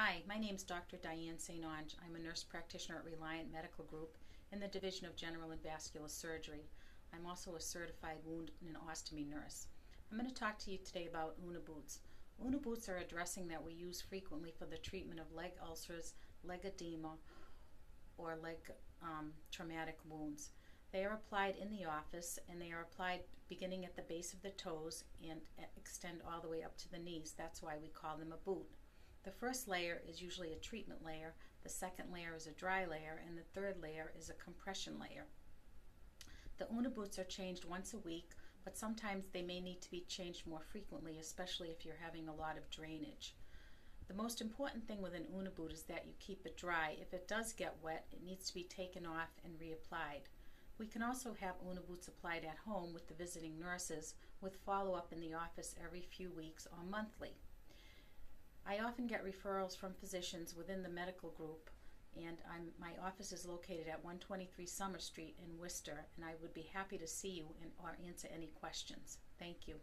Hi, my name is Dr. Diane St. Onge. I'm a nurse practitioner at Reliant Medical Group in the Division of General and Vascular Surgery. I'm also a certified wound and ostomy nurse. I'm going to talk to you today about Unna boots. Unna boots are a dressing that we use frequently for the treatment of leg ulcers, leg edema, or leg um, traumatic wounds. They are applied in the office and they are applied beginning at the base of the toes and extend all the way up to the knees. That's why we call them a boot. The first layer is usually a treatment layer, the second layer is a dry layer, and the third layer is a compression layer. The Unna boots are changed once a week, but sometimes they may need to be changed more frequently, especially if you're having a lot of drainage. The most important thing with an Unna boot is that you keep it dry. If it does get wet, it needs to be taken off and reapplied. We can also have Unna boots applied at home with the visiting nurses with follow-up in the office every few weeks or monthly. I often get referrals from physicians within the medical group and I'm, my office is located at 123 Summer Street in Worcester and I would be happy to see you and or answer any questions. Thank you.